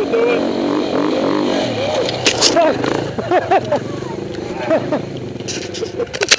able to do it.